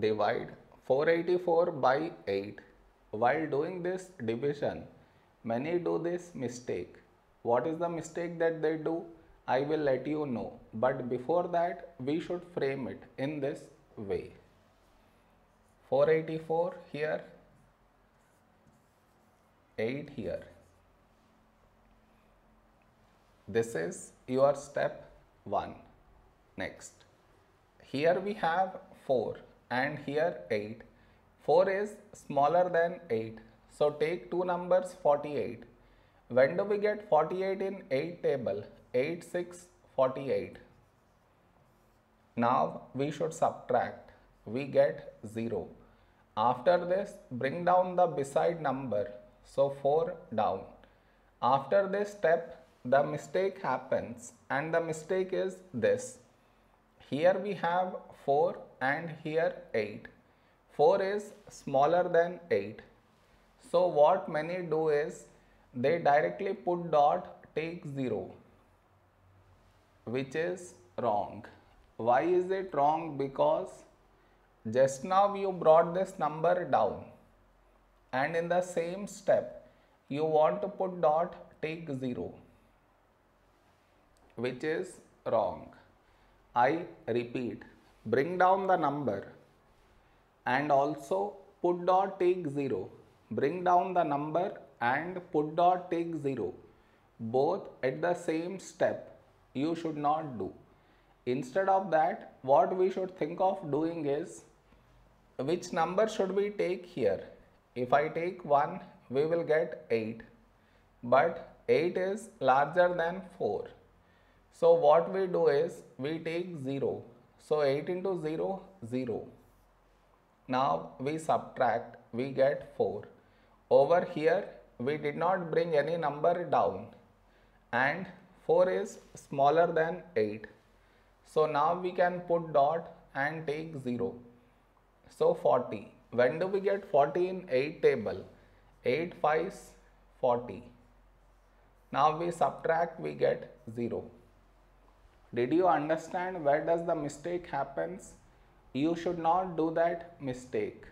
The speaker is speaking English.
divide 484 by 8. While doing this division, many do this mistake. What is the mistake that they do? I will let you know. But before that, we should frame it in this way. 484 here, 8 here. This is your step 1. Next, here we have 4 and here 8. 4 is smaller than 8. So take two numbers 48. When do we get 48 in 8 table? 8, 6, 48. Now we should subtract. We get 0. After this, bring down the beside number. So 4 down. After this step, the mistake happens and the mistake is this. Here we have 4 and here 8. 4 is smaller than 8. So what many do is they directly put dot take 0 which is wrong. Why is it wrong? Because just now you brought this number down and in the same step you want to put dot take 0 which is wrong. I repeat bring down the number and also put dot take 0 bring down the number and put dot take 0 both at the same step you should not do. Instead of that what we should think of doing is which number should we take here? If I take 1 we will get 8 but 8 is larger than 4 so what we do is we take 0 so 8 into 0, 0. Now we subtract, we get 4. Over here, we did not bring any number down and 4 is smaller than 8. So now we can put dot and take 0. So 40. When do we get 40 in 8 table? 8 5 40. Now we subtract, we get 0. Did you understand where does the mistake happens? You should not do that mistake.